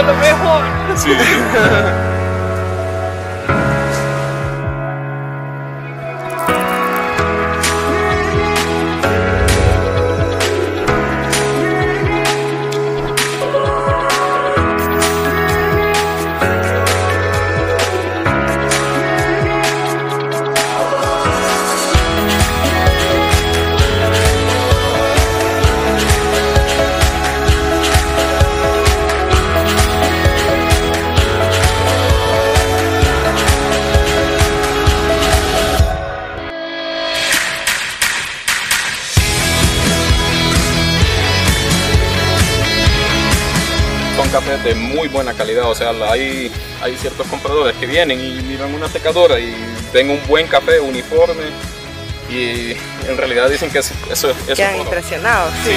我都没货了。真的 cafés de muy buena calidad, o sea, hay, hay ciertos compradores que vienen y miran una secadora y ven un buen café uniforme y en realidad dicen que eso, es Quedan todo. impresionados, sí. Sí.